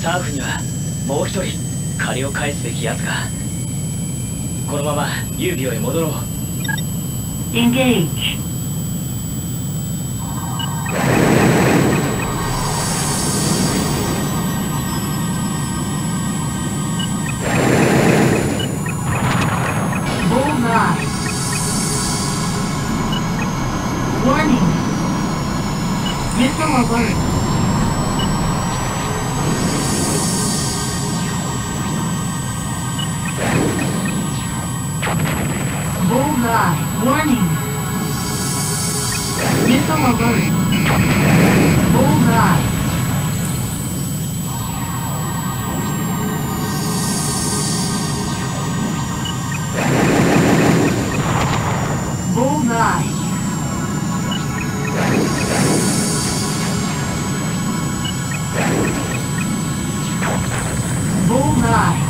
サーフにはもう一人借りを返すべきやつが。このまま遊戯王へ戻ろう。エンゲージ Bye. Bullseye. Warning. Missile alert. Bullseye. Bullseye. Bullseye.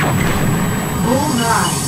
Bullseye.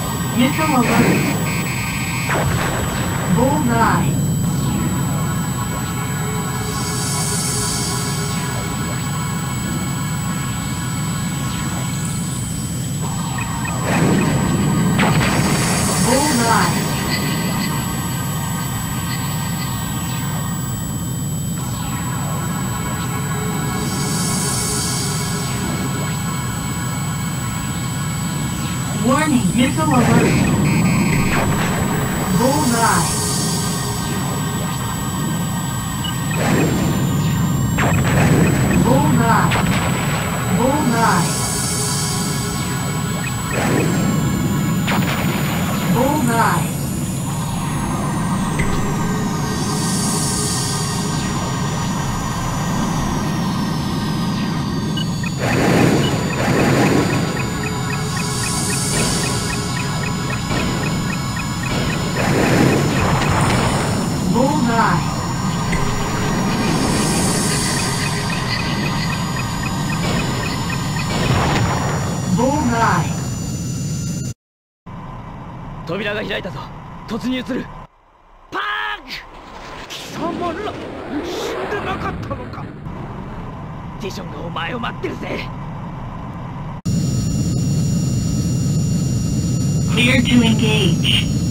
Missile alert. Bullseye. Bullseye. Warning, missile alert. Bullseye. 扉が開いたぞ。突入する。パーク！貴様ら死んでなかったのか。ティションがお前を待ってるぜ。Clear to engage.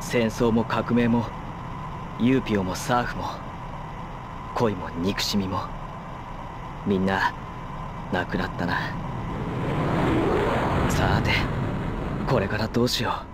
戦争も革命もユーピオもサーフも恋も憎しみもみんななくなったな。さてこれからどうしよう。